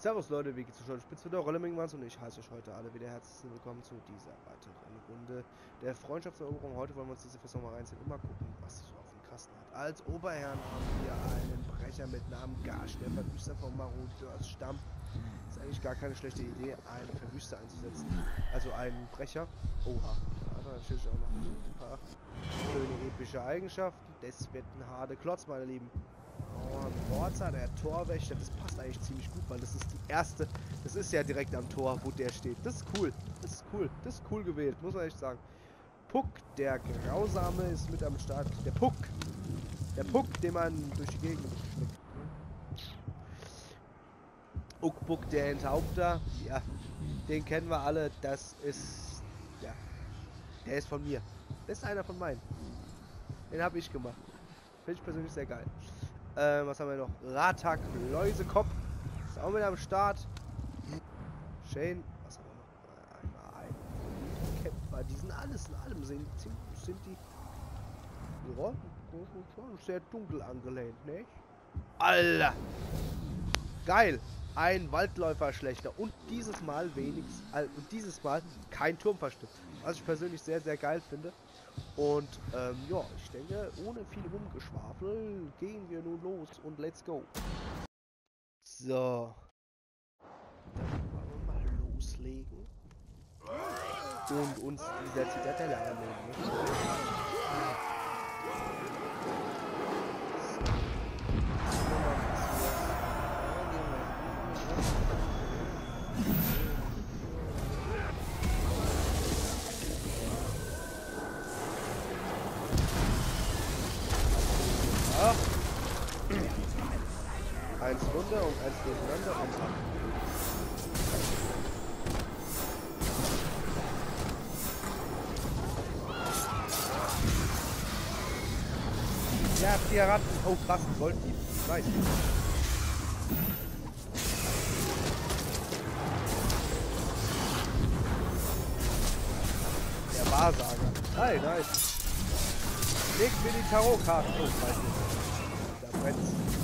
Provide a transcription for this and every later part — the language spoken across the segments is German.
Servus Leute, wie geht's euch heute? Spitze der Rolle Mingmanns und ich heiße euch heute alle wieder herzlich willkommen zu dieser weiteren Runde der Freundschaftseroberung. Heute wollen wir uns diese Festung mal reinziehen und mal gucken, was sie so auf dem Kasten hat. Als Oberherrn haben wir einen Brecher mit Namen Gash, der Verwüster vom Marodeurs Stamm. Ist eigentlich gar keine schlechte Idee, einen Verwüster einzusetzen. Also einen Brecher. Oha. Da hat er natürlich auch noch ein paar schöne epische Eigenschaften. Das wird ein harter Klotz, meine Lieben. Und Morza, der Torwächter, das passt eigentlich ziemlich gut, weil das ist die erste, das ist ja direkt am Tor, wo der steht. Das ist cool, das ist cool, das ist cool gewählt, muss man echt sagen. Puck, der Grausame, ist mit am Start. Der Puck, der Puck, den man durch die Gegend schnickt. Uckbuck, der Enthaupter, ja, den kennen wir alle, das ist, ja, der ist von mir. Das ist einer von meinen. Den habe ich gemacht. Finde ich persönlich sehr geil. Ähm, was haben wir noch? Ratak, Läusekopf. Ist auch mit am Start. Shane. Was haben wir noch? Einmal ein. Kämpfer. Die sind alles in allem. Sind, sind, die. Ja, schon sehr dunkel angelehnt, nicht? Alter! Geil! Ein Waldläufer schlechter. Und dieses Mal wenigstens. Und dieses Mal kein Turmverstift. Was ich persönlich sehr, sehr geil finde. Und ähm, ja, ich denke, ohne viel Rumgeschwafel gehen wir nun los und let's go. So. Dann wollen wir mal loslegen. Und uns dieser Zitadelle annehmen. Eins runter und eins durcheinander und ab. Ja, vier Ratten. Oh, krass, ein Golddieb. Nice. Der Wahrsager. Hi, nice. Leg mir die Tarotkarten. Oh, weiß nicht. Da brennt's.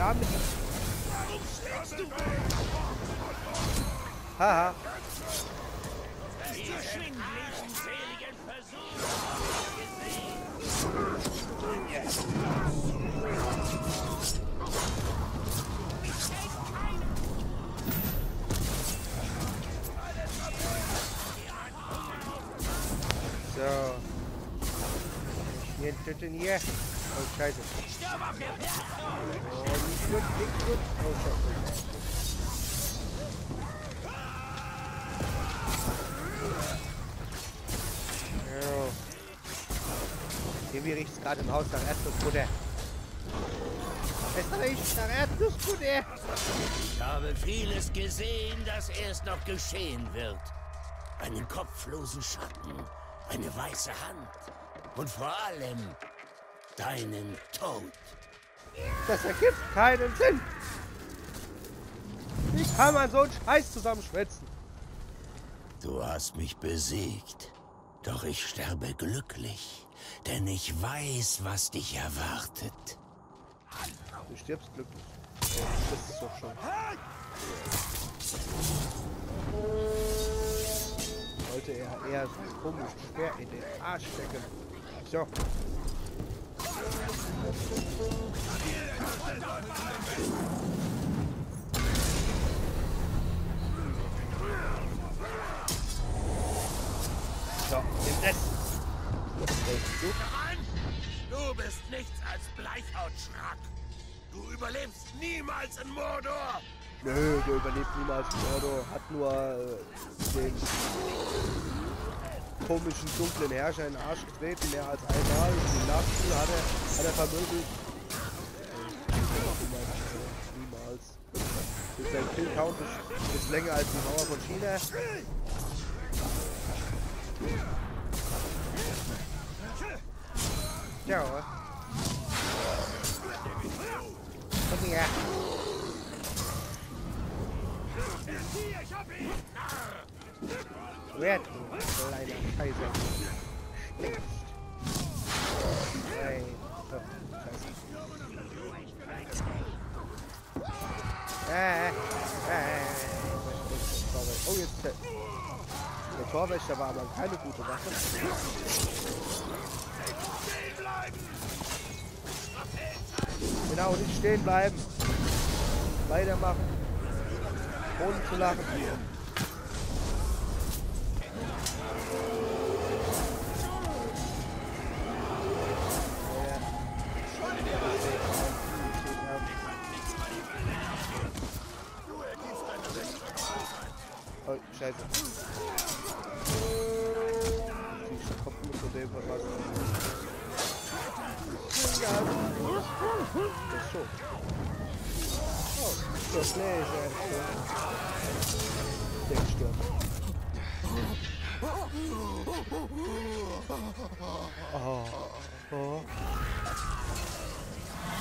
Haben nicht. Haha. So. Hier töten hier. Oh, scheiße. Oh, nicht gut, nicht gut. Oh, scheiße. So. Irgendwie riecht es gerade im Haus nach Erdnussbutter. Es riecht nach Erdnussbutter. Ich habe vieles gesehen, das erst noch geschehen wird. Einen kopflosen Schatten, eine weiße Hand und vor allem deinen Tod. Das ergibt keinen Sinn. Wie kann man so einen Scheiß zusammenschwätzen? Du hast mich besiegt, doch ich sterbe glücklich, denn ich weiß, was dich erwartet. Du stirbst glücklich. Das ist doch schon. Sollte er eher sein komisches Schwer in den Arsch stecken. So. So, nimm das. Du? Bist nichts als Bleichautschrack. Du überlebst niemals in Mordor. Nö, der überlebt niemals Mordor. Hat nur äh, den komischen dunklen Herrscher in den Arsch getreten, mehr als einmal. Den Nachspiel hat er, hat er vermöbelt. Niemals. Sein Killcount ist, ist länger als die Mauer von China. Ja. Komm her. Wer du kleiner Scheiße. Stinkst. Ey. Oh, scheiße. Äh, äh. Oh, jetzt der Torwächter war aber keine gute Waffe. Genau, nicht stehen bleiben. Weitermachen. Ohne zu lachen. Scheiße. Die kommt nur zu dem verpassen. Ja, das ist schon. Oh, das ist ja Der stirbt.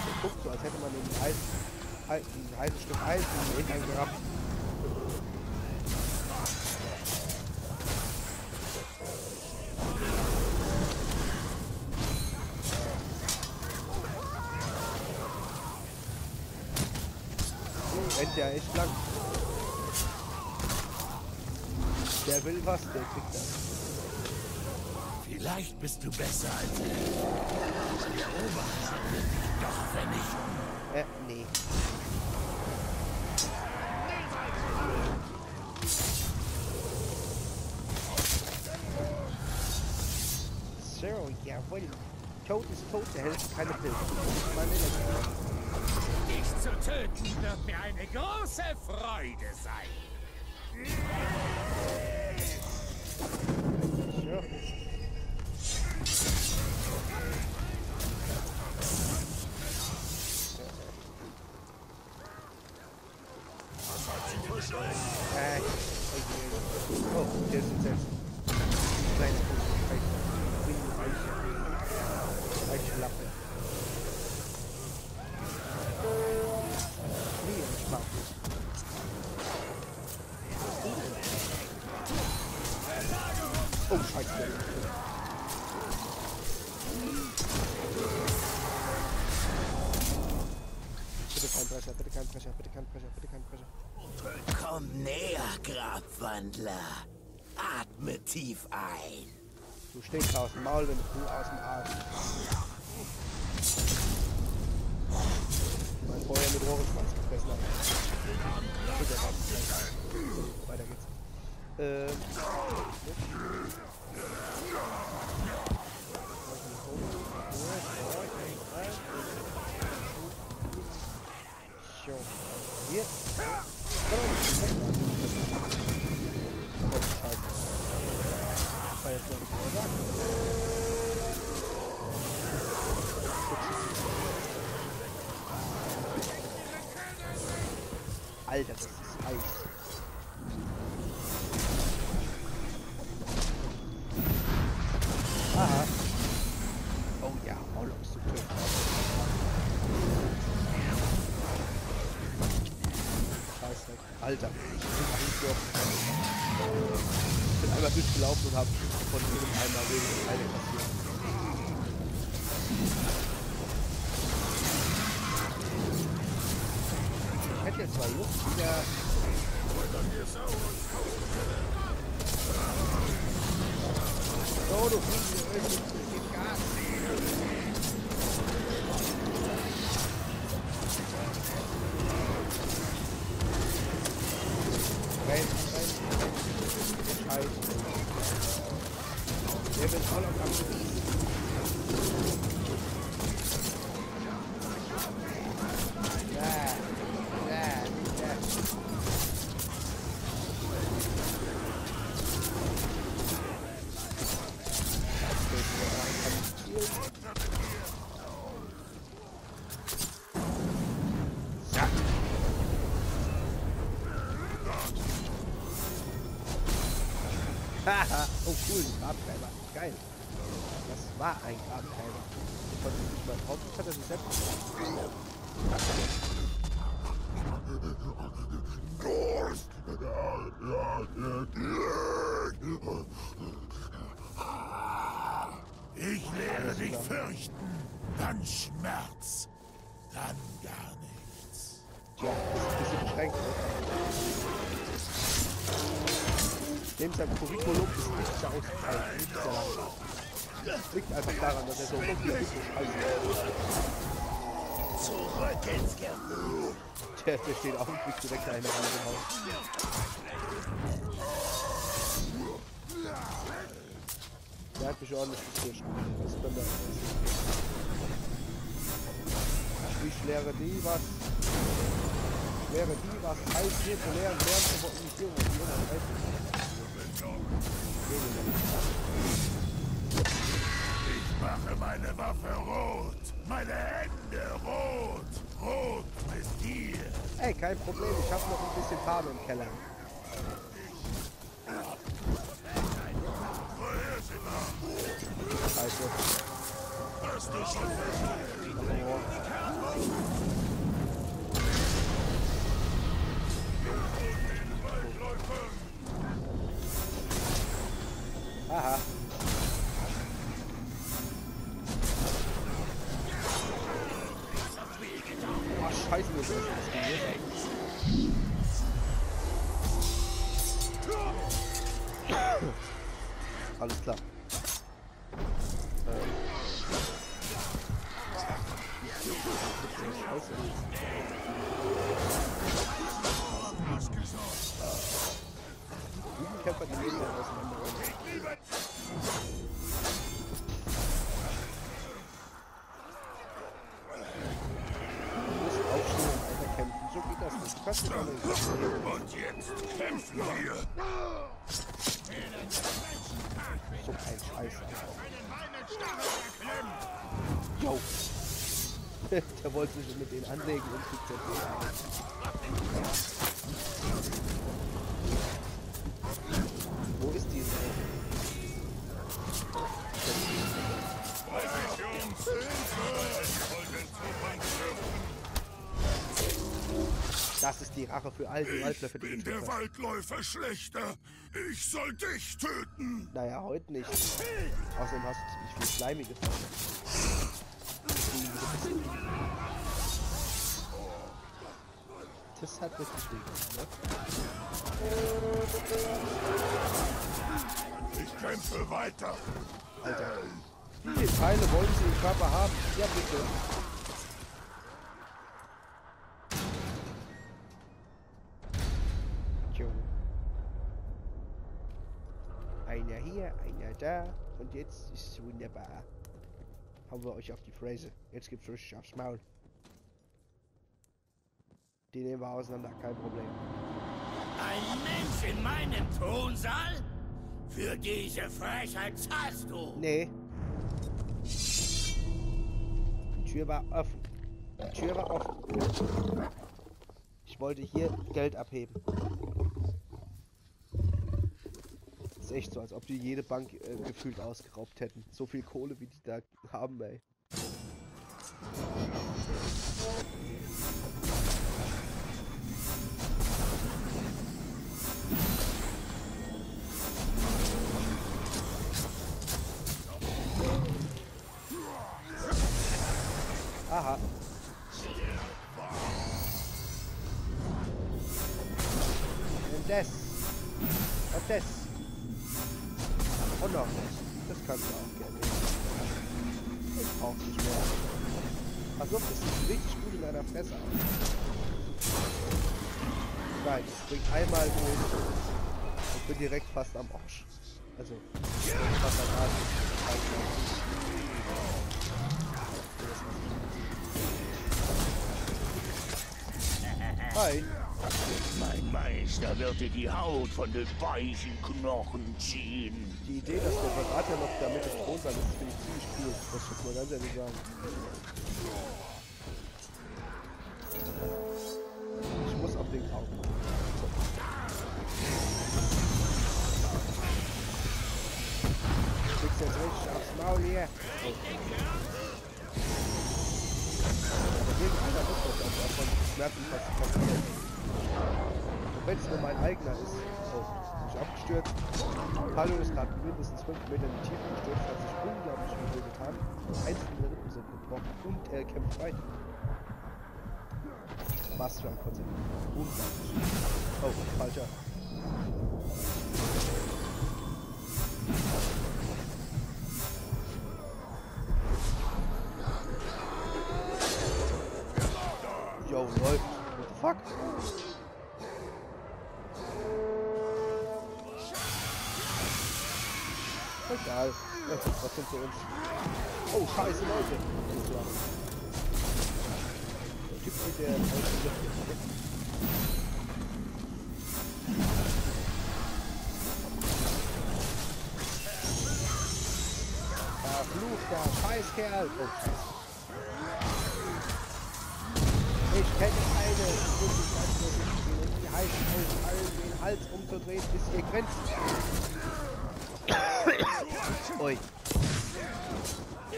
Der guckt so, als hätte man den Eis, ein heißes Stück Eis in den eingerappt. Rennt ja echt lang. Der will was, der kriegt das. Vielleicht bist du besser als der Oberherr. Doch wenn ich... Äh, nee. So, jawohl. Tod ist tot, der hält keine Pilze. Meine Dich zu töten wird mir eine große Freude sein. Komm näher, Grabwandler. Atme tief ein. Du stinkst aus dem Maul, wenn du aus dem Arsch. Mein Feuer mit Ohrenschwanz gefressen hat. Weiter geht's. Ähm. Hier. Alter, das ist Eis. Ich hätte oh cool, ein Grabtreiber. Geil. Das war ein Grabtreiber. Ich konnte nicht mal drauf, das hat er sich selbst Durst! Ich werde dich fürchten, dann Schmerz, dann gar nichts. Ja, das ist ein bisschen beschränkt. Neben seinem Curriculum ist nichts sehr ausgefallen, nichts sehr lang. Liegt einfach daran, dass er so unglaublich scheiße Zurück ins Gemüt. Der, der steht auch und kriegt direkt eine im Haus. Der hat mich ordentlich gefischt. Das ist bei mir Wie schwere die was? Schwere die was? Heiß hier zu lernen, lernen zu wollen, nicht hier und hier und Ich mache meine Waffe rot. Meine Hände rot. Rot ist hier. Ey, kein Problem, ich habe noch ein bisschen Farbe im Keller. Scheiße. Hast du schon Aha. Ach, scheiße, mir ist das. Alles klar. Alle Und jetzt kämpfen wir. So ein Scheiß. Jo. Der wollte sich mit denen anlegen und kriegt den Wo ist die Sau? Das ist die Rache für all die Waldläufer, die Bin getötet der. Waldläufer schlechter. Ich soll dich töten. Naja, heute nicht. Außerdem hast du ziemlich viel Schleimige. Das hat richtig weh, ne? Ich kämpfe weiter. Alter. Wie viele Teile wollen sie im Körper haben? Ja, bitte. Da. Und jetzt ist es wunderbar. Hauen wir euch auf die Fräse. Jetzt gibt's richtig aufs Maul. Die nehmen wir auseinander, kein Problem. Ein Mensch in meinem Thronsaal? Für diese Frechheit zahlst du. Nee. Die Tür war offen. Die Tür war offen. Ich wollte hier Geld abheben. Ist echt so, als ob die jede Bank äh, gefühlt ausgeraubt hätten. So viel Kohle, wie die da haben, ey. Aha. Und das. Und das. Und noch das. Kannst du auch gerne. Ich brauch's nicht mehr. Auf, das sieht richtig gut in deiner Fresse. Nein, ich spring einmal durch und bin direkt fast am Arsch. Also, fast am Arsch. Hi. Mein Meister wird dir die Haut von den weichen Knochen ziehen. Die Idee, dass der Berater noch damit im Thronsaal ist, finde ich ziemlich cool. Das muss man ganz ehrlich sagen. Ich muss auf den. Du kriegst jetzt richtig aufs Maul hier. Aber irgendeiner muss das also davon merken, was passiert. Und wenn es nur mein eigener ist. Oh, bin ich abgestürzt. Palo ist gerade mindestens 5 Meter in die Tiefe gestürzt, hat sich unglaublich viel getan. Einzelne Rippen sind gebrochen und er kämpft weiter. Was für ein Konzept. Unglaublich. Oh, falscher. Er kommt zu uns. Oh, scheiße, Leute. Der Typ mit der Verfluchter Scheißkerl. Oh. Ich kenne eine, die heißt aus allen den Hals umzudrehen, bis ihr grenzt. Ui.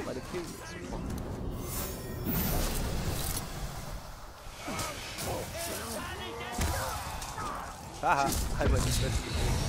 Meine Kill ist. Haha, einmal die Fresse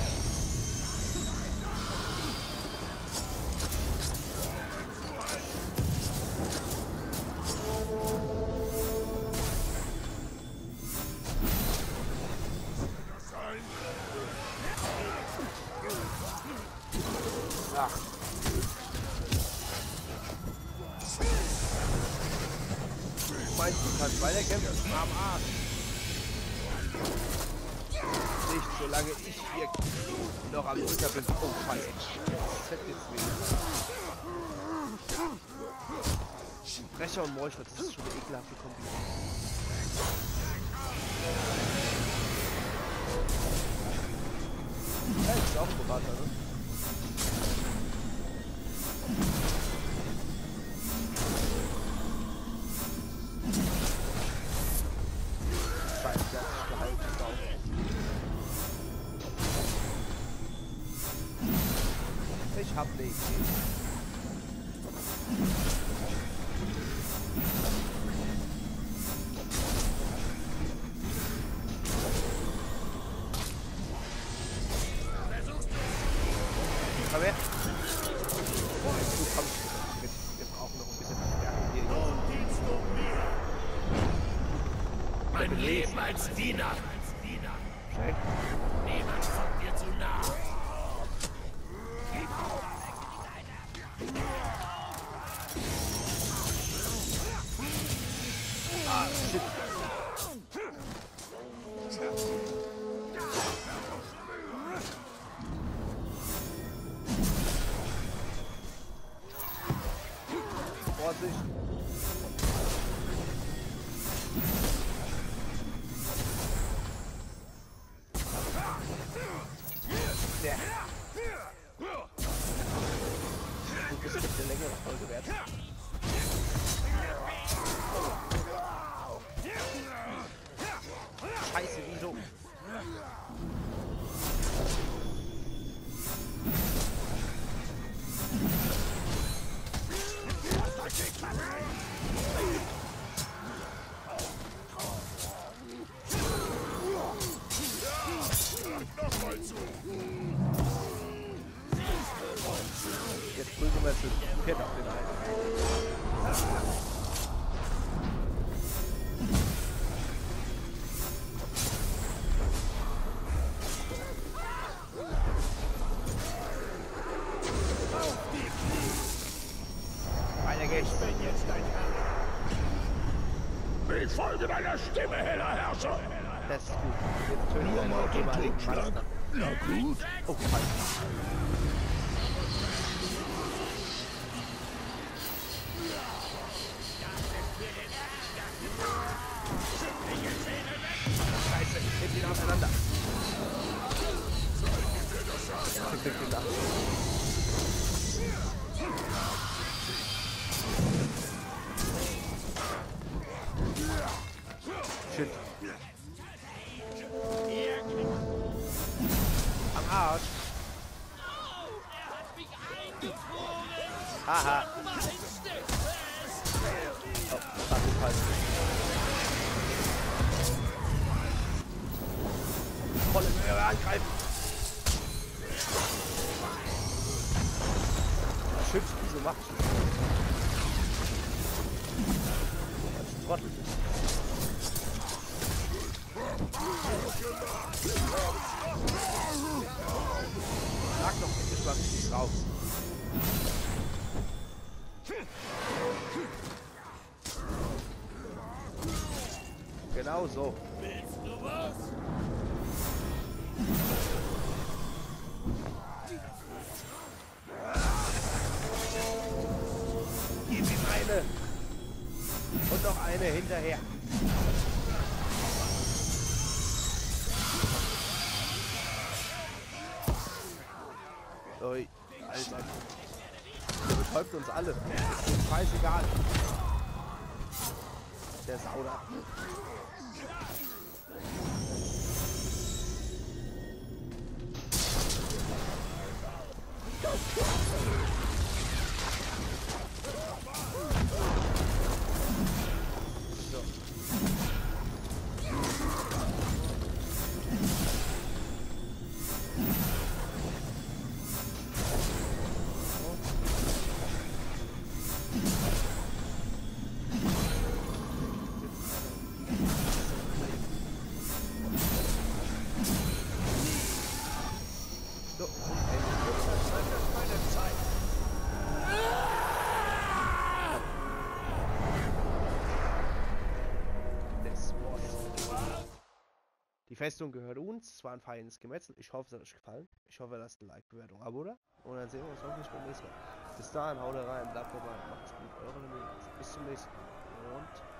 Meinst du, kannst weiterkämpfen? Am Arsch. Nicht, solange ich hier noch am Drücker bin. Oh, scheiße. Das hätte jetzt weh. Brecher und Molch, das ist schon eine ekelhafte Kombi. Ja, ist auch ein Berater, ne? Ich hab 있습니다. blood Shit, wieso macht? Als Trottel. Sag doch endlich mal richtig raus. Genau so. Willst du Gib ihm eine. Und noch eine hinterher. Ui, Alter. Der betäubt uns alle. Scheißegal. Der Sauder. Festung gehört uns. Es war ein feines Gemetzel. Ich hoffe, es hat euch gefallen. Ich hoffe, ihr lasst ein Like, Bewertung, Abo oder? Und dann sehen wir uns hoffentlich beim nächsten Mal. Bis dahin, haut rein, bleibt dabei, macht's gut. Eure Bis zum nächsten Mal. Und